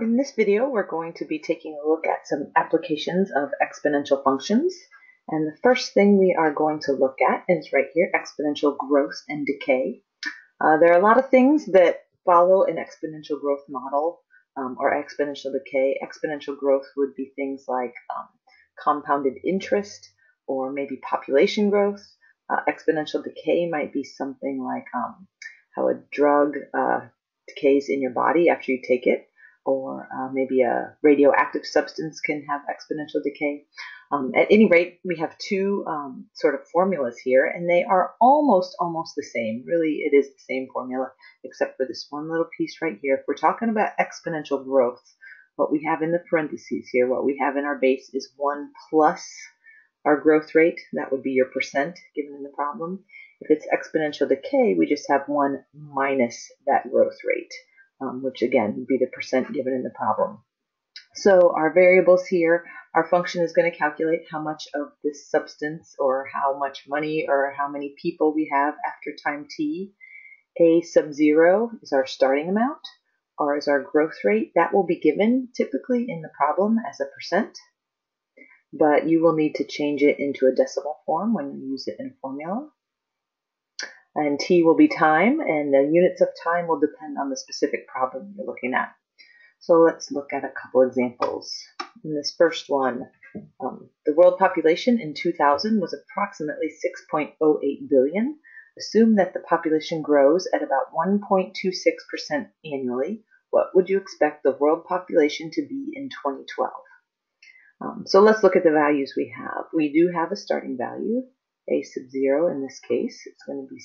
In this video, we're going to be taking a look at some applications of exponential functions. And the first thing we are going to look at is right here, exponential growth and decay. Uh, there are a lot of things that follow an exponential growth model um, or exponential decay. Exponential growth would be things like um, compounded interest or maybe population growth. Uh, exponential decay might be something like um, how a drug uh, decays in your body after you take it or uh, maybe a radioactive substance can have exponential decay. Um, at any rate, we have two um, sort of formulas here, and they are almost, almost the same. Really, it is the same formula, except for this one little piece right here. If we're talking about exponential growth, what we have in the parentheses here, what we have in our base is 1 plus our growth rate. That would be your percent given in the problem. If it's exponential decay, we just have 1 minus that growth rate um, which again would be the percent given in the problem. So our variables here, our function is going to calculate how much of this substance or how much money or how many people we have after time t. A sub 0 is our starting amount. R is our growth rate. That will be given typically in the problem as a percent, but you will need to change it into a decimal form when you use it in a formula and t will be time, and the units of time will depend on the specific problem you're looking at. So let's look at a couple examples. In this first one, um, the world population in 2000 was approximately 6.08 billion. Assume that the population grows at about 1.26% annually. What would you expect the world population to be in 2012? Um, so let's look at the values we have. We do have a starting value, a sub 0 in this case. It's going to be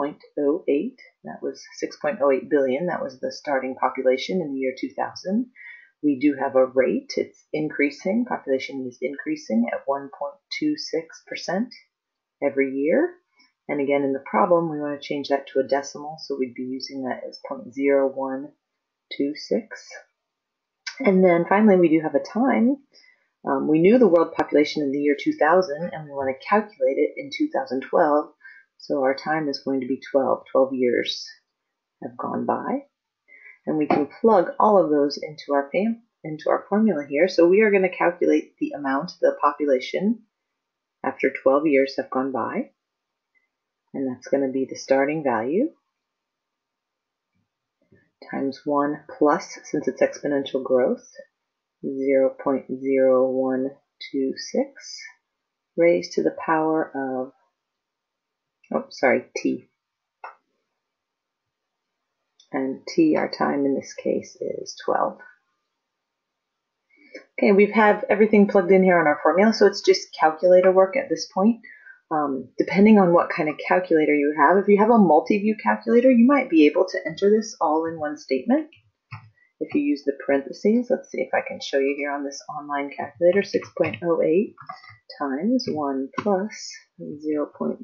6.08. That was 6.08 billion. That was the starting population in the year 2000. We do have a rate. It's increasing. Population is increasing at 1.26% every year. And again, in the problem, we want to change that to a decimal, so we'd be using that as 0.0126. And then finally, we do have a time. Um, we knew the world population in the year 2000 and we want to calculate it in 2012. So our time is going to be 12. 12 years have gone by. And we can plug all of those into our fam into our formula here. So we are going to calculate the amount, the population, after 12 years have gone by. And that's going to be the starting value times 1 plus, since it's exponential growth, 0.0126 raised to the power of, oh, sorry, t. And t, our time in this case, is 12. Okay, we've have everything plugged in here on our formula, so it's just calculator work at this point. Um, depending on what kind of calculator you have, if you have a multi-view calculator, you might be able to enter this all in one statement. If you use the parentheses, let's see if I can show you here on this online calculator, 6.08 times 1 plus 0.0126.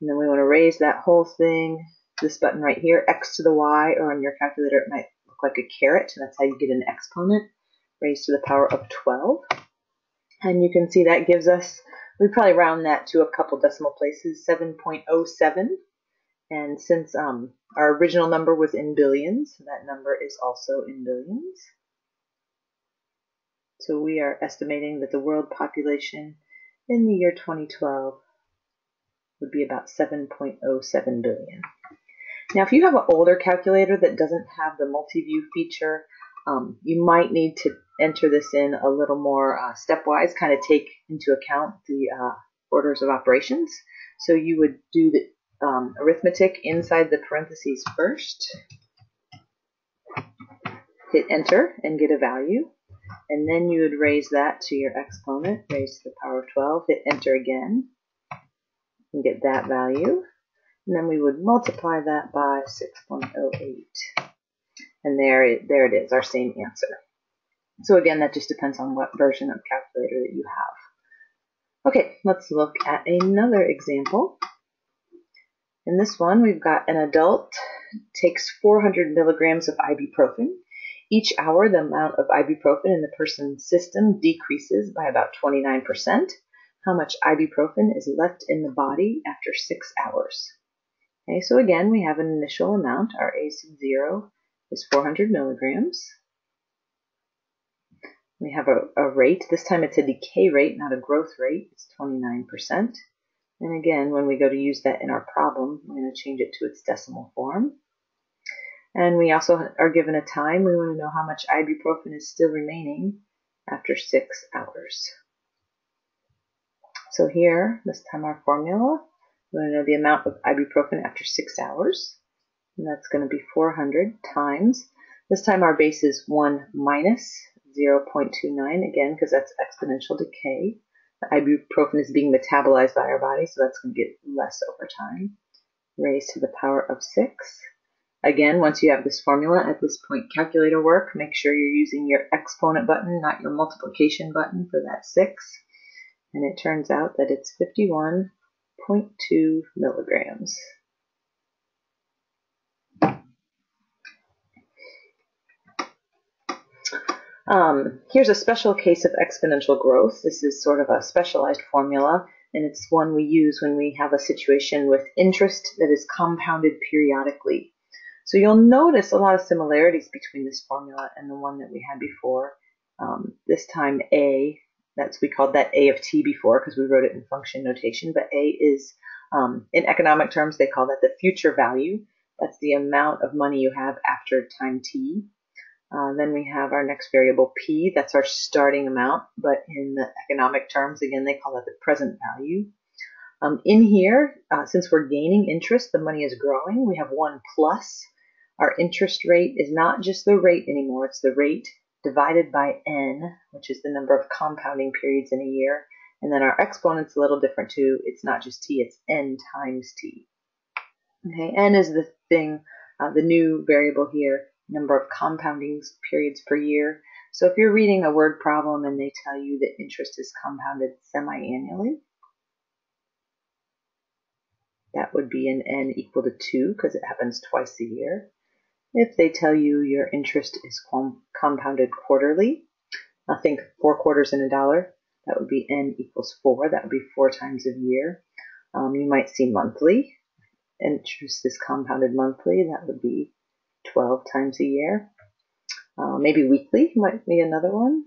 And then we want to raise that whole thing, this button right here, x to the y, or on your calculator it might look like a caret. That's how you get an exponent, raised to the power of 12. And you can see that gives us, we probably round that to a couple decimal places, 7.07 and since um, our original number was in billions, that number is also in billions. So we are estimating that the world population in the year 2012 would be about 7.07 billion. Now, if you have an older calculator that doesn't have the multi-view feature, um, you might need to enter this in a little more uh, stepwise, kind of take into account the uh, orders of operations. So you would do the um, arithmetic inside the parentheses first. Hit enter and get a value. And then you would raise that to your exponent, raise to the power of 12, hit enter again, and get that value. And then we would multiply that by 6.08. And there it, there it is, our same answer. So again, that just depends on what version of calculator that you have. Okay, let's look at another example. In this one, we've got an adult takes 400 milligrams of ibuprofen. Each hour, the amount of ibuprofen in the person's system decreases by about 29%. How much ibuprofen is left in the body after six hours? Okay, so again, we have an initial amount, our A sub 0 is 400 milligrams. We have a, a rate. This time it's a decay rate, not a growth rate. It's 29%. And again, when we go to use that in our problem, we're going to change it to its decimal form. And we also are given a time. We want to know how much ibuprofen is still remaining after six hours. So here, this time our formula, we want to know the amount of ibuprofen after six hours. And that's going to be 400 times. This time our base is 1 minus 0.29, again, because that's exponential decay. Ibuprofen is being metabolized by our body, so that's going to get less over time. Raised to the power of 6. Again, once you have this formula, at this point, calculator work, make sure you're using your exponent button, not your multiplication button for that 6. And it turns out that it's 51.2 milligrams. Um, here's a special case of exponential growth. This is sort of a specialized formula, and it's one we use when we have a situation with interest that is compounded periodically. So you'll notice a lot of similarities between this formula and the one that we had before. Um, this time A, that's we called that A of t before because we wrote it in function notation, but A is, um, in economic terms, they call that the future value. That's the amount of money you have after time t. Uh, then we have our next variable p, that's our starting amount, but in the economic terms, again, they call it the present value. Um, in here, uh, since we're gaining interest, the money is growing, we have 1 plus. Our interest rate is not just the rate anymore, it's the rate divided by n, which is the number of compounding periods in a year. And then our exponent's a little different too. It's not just t, it's n times t. Okay, n is the thing, uh, the new variable here number of compounding periods per year. So if you're reading a word problem and they tell you that interest is compounded semi-annually, that would be an n equal to 2 because it happens twice a year. If they tell you your interest is compounded quarterly, I think four quarters in a dollar, that would be n equals 4. That would be four times a year. Um, you might see monthly. Interest is compounded monthly. That would be 12 times a year. Uh, maybe weekly might be another one.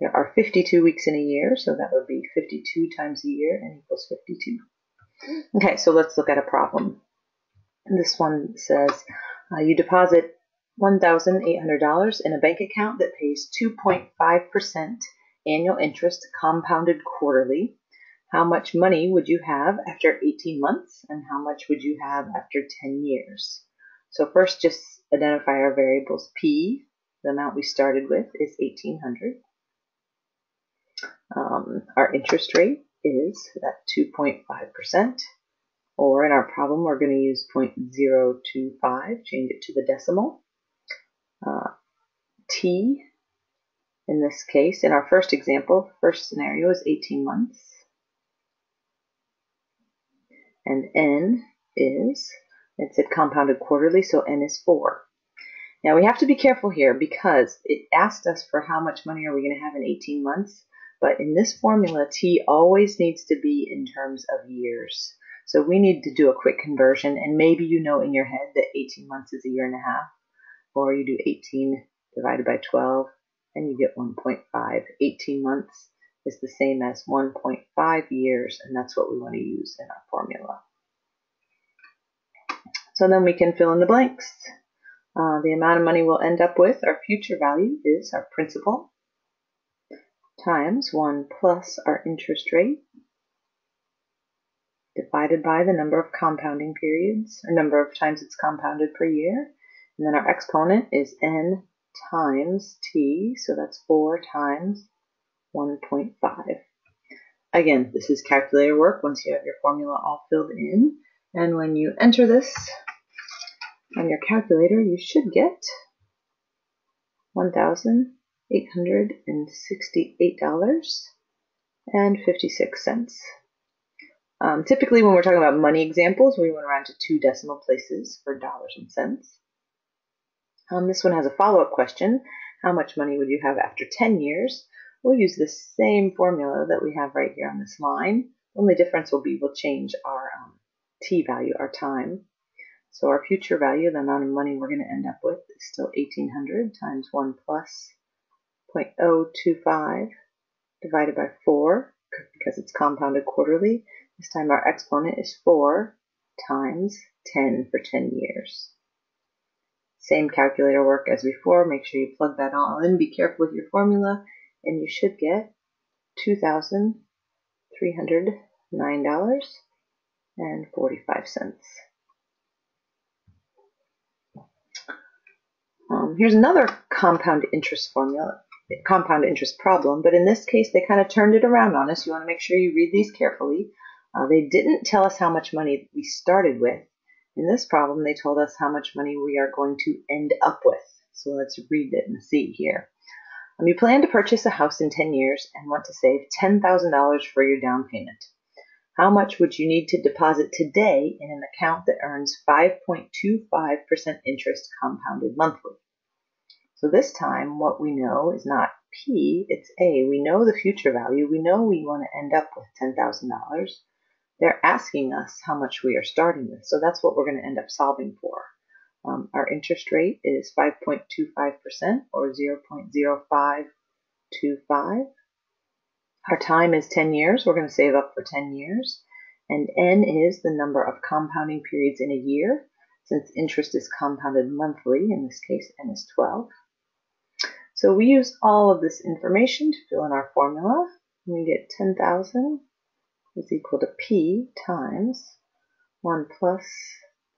There are 52 weeks in a year, so that would be 52 times a year and equals 52. Okay, so let's look at a problem. This one says uh, you deposit $1,800 in a bank account that pays 2.5% annual interest compounded quarterly. How much money would you have after 18 months, and how much would you have after 10 years? So first just identify our variables. P, the amount we started with, is 1800 um, Our interest rate is at 2.5%, or in our problem we're going to use 0.025, change it to the decimal. Uh, T, in this case, in our first example, first scenario is 18 months. And N is it said compounded quarterly, so n is 4. Now we have to be careful here because it asked us for how much money are we going to have in 18 months, but in this formula, t always needs to be in terms of years. So we need to do a quick conversion, and maybe you know in your head that 18 months is a year and a half, or you do 18 divided by 12, and you get 1.5. 18 months is the same as 1.5 years, and that's what we want to use in our formula. So then we can fill in the blanks. Uh, the amount of money we'll end up with, our future value, is our principal times 1 plus our interest rate divided by the number of compounding periods, or number of times it's compounded per year. And then our exponent is n times t, so that's 4 times 1.5. Again, this is calculator work once you have your formula all filled in. And when you enter this, on your calculator, you should get $1,868.56. Um, typically, when we're talking about money examples, we went around to two decimal places for dollars and cents. Um, this one has a follow-up question. How much money would you have after 10 years? We'll use the same formula that we have right here on this line. Only difference will be we'll change our um, t value, our time. So our future value, the amount of money we're going to end up with, is still 1800 times 1 plus 0.025 divided by 4, because it's compounded quarterly. This time our exponent is 4 times 10 for 10 years. Same calculator work as before. Make sure you plug that all in. Be careful with your formula, and you should get $2,309.45. Um, here's another compound interest formula, compound interest problem, but in this case they kind of turned it around on us. You want to make sure you read these carefully. Uh, they didn't tell us how much money we started with. In this problem, they told us how much money we are going to end up with. So let's read it and see here. Um, you plan to purchase a house in 10 years and want to save $10,000 for your down payment. How much would you need to deposit today in an account that earns 5.25% interest compounded monthly? So this time, what we know is not P, it's A. We know the future value. We know we want to end up with $10,000. They're asking us how much we are starting with. So that's what we're going to end up solving for. Um, our interest rate is 5.25% or 0.0525. Our time is 10 years. We're going to save up for 10 years. And N is the number of compounding periods in a year. Since interest is compounded monthly, in this case N is 12. So we use all of this information to fill in our formula. We get 10,000 is equal to P times 1 plus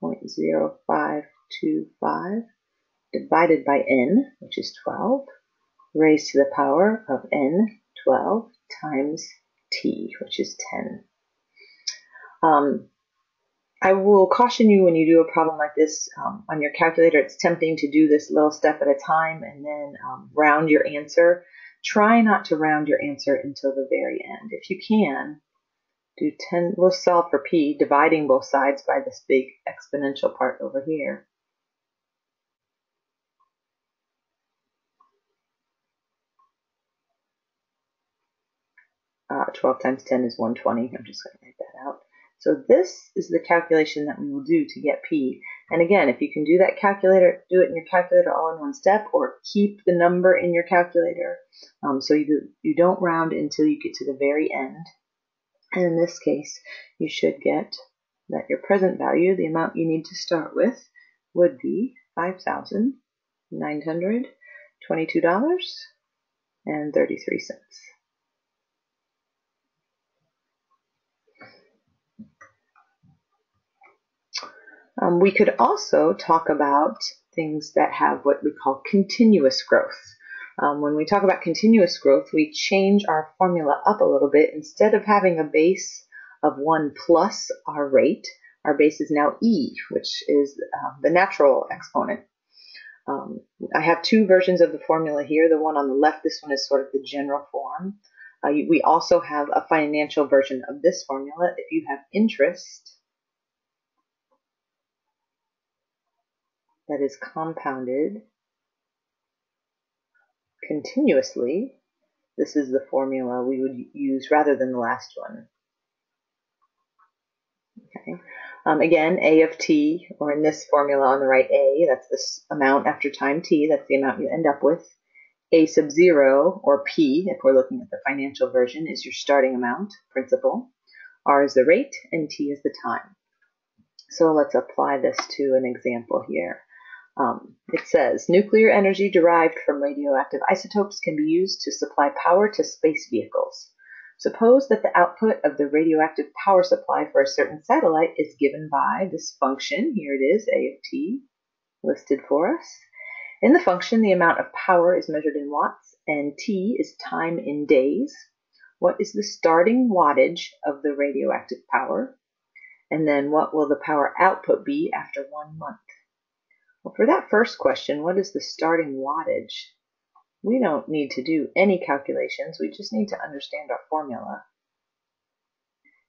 0.0525 divided by n, which is 12, raised to the power of n, 12, times t, which is 10. Um, I will caution you when you do a problem like this um, on your calculator, it's tempting to do this little step at a time and then um, round your answer. Try not to round your answer until the very end. If you can, do 10, we'll solve for p, dividing both sides by this big exponential part over here. Uh, 12 times 10 is 120. I'm just going to write that out. So this is the calculation that we will do to get P. And again, if you can do that calculator, do it in your calculator all in one step, or keep the number in your calculator um, so you, you don't round until you get to the very end. And in this case, you should get that your present value, the amount you need to start with, would be $5,922.33. Um, we could also talk about things that have what we call continuous growth. Um, when we talk about continuous growth, we change our formula up a little bit. Instead of having a base of 1 plus our rate, our base is now e, which is uh, the natural exponent. Um, I have two versions of the formula here. The one on the left, this one is sort of the general form. Uh, we also have a financial version of this formula. If you have interest that is compounded continuously, this is the formula we would use rather than the last one. Okay. Um, again, A of t, or in this formula on the right, A, that's the amount after time t, that's the amount you end up with. A sub 0, or P, if we're looking at the financial version, is your starting amount, principal. R is the rate, and T is the time. So let's apply this to an example here. Um, it says nuclear energy derived from radioactive isotopes can be used to supply power to space vehicles. Suppose that the output of the radioactive power supply for a certain satellite is given by this function. Here it is, A of t, listed for us. In the function, the amount of power is measured in watts, and t is time in days. What is the starting wattage of the radioactive power? And then what will the power output be after one month? Well, for that first question, what is the starting wattage? We don't need to do any calculations. We just need to understand our formula.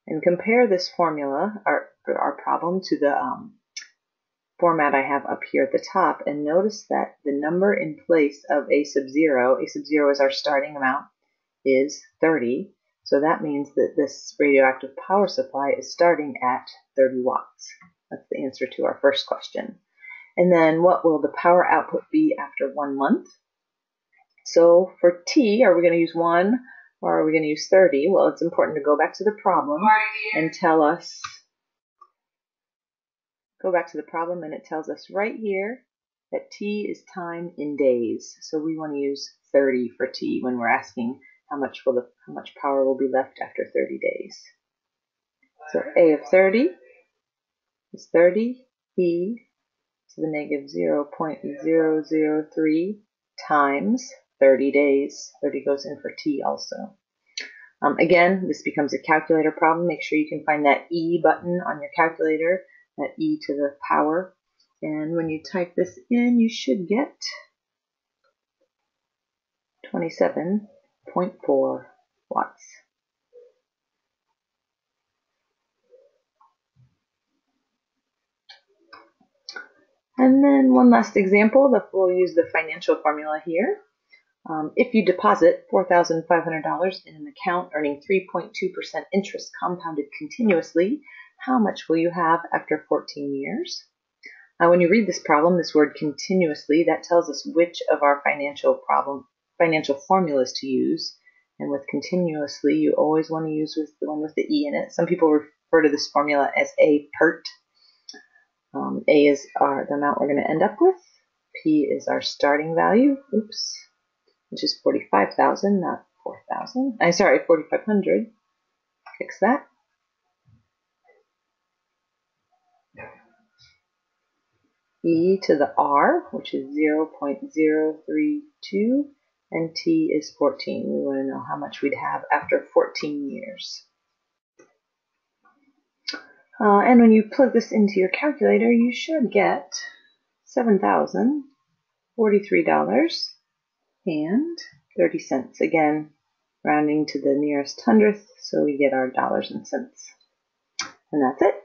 And compare this formula, our, our problem, to the um, format I have up here at the top. And notice that the number in place of A sub 0, A sub 0 is our starting amount, is 30. So that means that this radioactive power supply is starting at 30 watts. That's the answer to our first question. And then what will the power output be after one month? So for T, are we going to use 1 or are we going to use 30? Well, it's important to go back to the problem and tell us, go back to the problem and it tells us right here that T is time in days. So we want to use 30 for T when we're asking how much will the, how much power will be left after 30 days. So A of 30 is 30, E to the negative 0.003 times 30 days. 30 goes in for T also. Um, again, this becomes a calculator problem. Make sure you can find that E button on your calculator, that E to the power. And when you type this in, you should get 27.4 watts. And then one last example, that we'll use the financial formula here. Um, if you deposit $4,500 in an account earning 3.2% interest compounded continuously, how much will you have after 14 years? Now, when you read this problem, this word continuously, that tells us which of our financial problem financial formulas to use. And with continuously, you always want to use with the one with the E in it. Some people refer to this formula as A PERT, um, A is our the amount we're going to end up with. P is our starting value. Oops, which is 45,000, not 4,000. I'm sorry, 4,500. Fix that. E to the R, which is 0.032, and T is 14. We want to know how much we'd have after 14 years. Uh, and when you plug this into your calculator, you should get $7,043 and 30 cents. Again, rounding to the nearest hundredth, so we get our dollars and cents. And that's it.